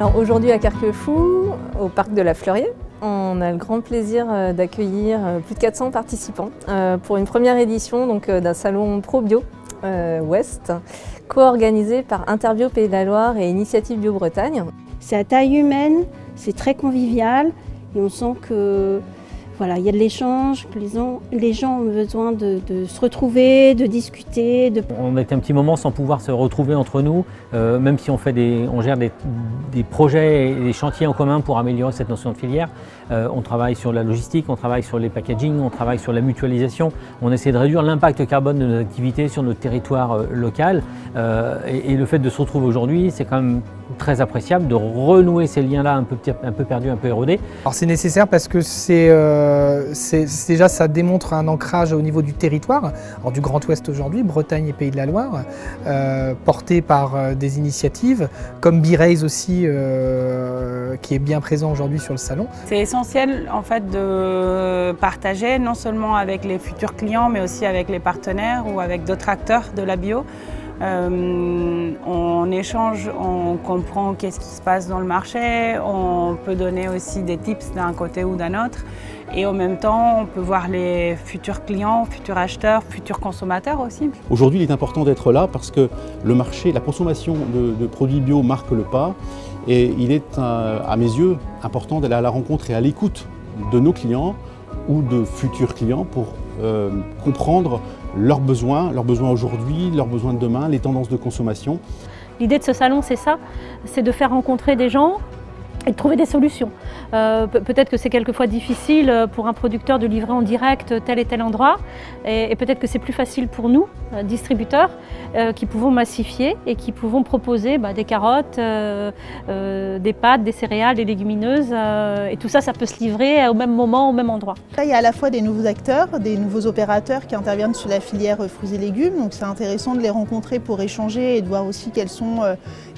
Aujourd'hui à Carquefou, au parc de la Fleurier, on a le grand plaisir euh, d'accueillir euh, plus de 400 participants euh, pour une première édition d'un salon Pro Bio Ouest, co-organisé par Interbio Pays de la Loire et Initiative Bio Bretagne. C'est à taille humaine, c'est très convivial et on sent que voilà, il y a de l'échange, les gens, ont besoin de, se retrouver, de discuter. De... On été un petit moment sans pouvoir se retrouver entre nous, euh, même si on, fait des, on gère des, projets et des chantiers en commun pour améliorer cette notion de filière. Euh, on travaille sur la logistique, on travaille sur les packaging, on travaille sur la mutualisation. On essaie de réduire l'impact carbone de nos activités sur notre territoire euh, local. Et, et, le fait de se retrouver aujourd'hui, c'est quand même très appréciable de renouer ces liens-là un peu, un peu perdus, un peu érodés. Alors c'est nécessaire parce que c'est euh, déjà ça démontre un ancrage au niveau du territoire, alors du Grand Ouest aujourd'hui, Bretagne et Pays de la Loire, euh, porté par euh, des initiatives comme B-Raise aussi, qui est bien présent aujourd'hui sur le salon. C'est essentiel en fait de partager non seulement avec les futurs clients mais aussi avec les partenaires ou avec d'autres acteurs de la bio. Euh, on échange, on comprend qu'est-ce qui se passe dans le marché, on peut donner aussi des tips d'un côté ou d'un autre. Et en même temps, on peut voir les futurs clients, futurs acheteurs, futurs consommateurs aussi. Aujourd'hui, il est important d'être là parce que le marché, la consommation de, produits bio marque le pas. Et il est, à mes yeux, important d'aller à la rencontre et à l'écoute de nos clients ou de futurs clients pour euh, comprendre leurs besoins, leurs besoins aujourd'hui, leurs besoins de demain, les tendances de consommation. L'idée de ce salon, c'est ça, c'est de faire rencontrer des gens et de trouver des solutions. Euh, peut-être que c'est quelquefois difficile euh, pour un producteur de livrer en direct tel et tel endroit, et, peut-être que c'est plus facile pour nous, euh, distributeurs, qui pouvons massifier et qui pouvons proposer bah, des carottes, des pâtes, des céréales, des légumineuses, et tout ça, ça peut se livrer au même moment, au même endroit. il y a à la fois des nouveaux acteurs, des nouveaux opérateurs qui interviennent sur la filière fruits et légumes, donc c'est intéressant de les rencontrer pour échanger et de voir aussi quelles sont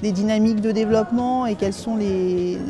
les dynamiques de développement et quels sont les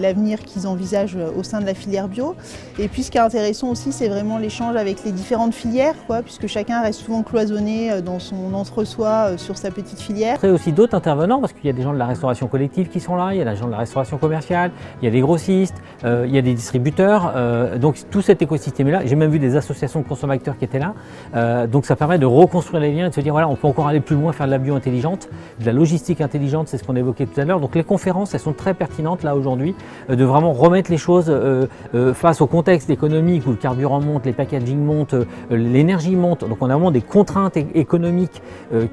l'avenir qu'ils envisagent au sein de la filière bio. Et puis ce qui est intéressant aussi, c'est vraiment l'échange avec les différentes filières, quoi, puisque chacun reste souvent cloisonné euh, dans son entre-soi euh, sur sa petite filière. Il y a aussi d'autres intervenants, parce qu'il y a des gens de la restauration collective qui sont là, il y a des gens de la restauration commerciale, il y a des grossistes, euh, il y a des distributeurs. donc tout cet écosystème-là, j'ai même vu des associations de consommateurs qui étaient là. donc ça permet de reconstruire les liens et de se dire, voilà, on peut encore aller plus loin, faire de la bio intelligente, de la logistique intelligente, c'est ce qu'on évoquait tout à l'heure. Donc les conférences, elles sont très pertinentes là aujourd'hui euh, de vraiment remettre les choses euh, euh, face au contexte économique où le carburant monte, les packaging montent, l'énergie monte. Donc on a vraiment des contraintes économiques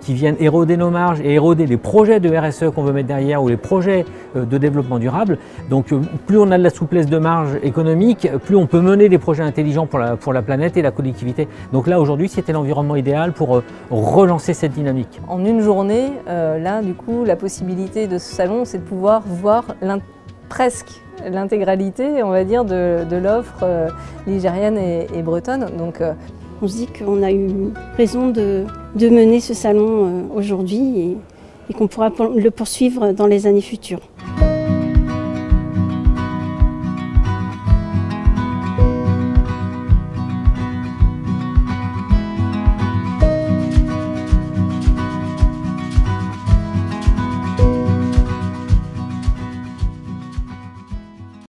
qui viennent éroder nos marges et éroder les projets de RSE qu'on veut mettre derrière ou les projets de développement durable. Donc plus on a de la souplesse de marge économique, plus on peut mener des projets intelligents pour la, planète et la collectivité. Donc là aujourd'hui c'était l'environnement idéal pour relancer cette dynamique. En une journée, là du coup la possibilité de ce salon c'est de pouvoir voir presque l'intégralité, on va dire, de, l'offre euh, nigérienne et, bretonne. Donc, euh, on se dit qu'on a eu raison de, mener ce salon euh, aujourd'hui et qu'on pourra le poursuivre dans les années futures.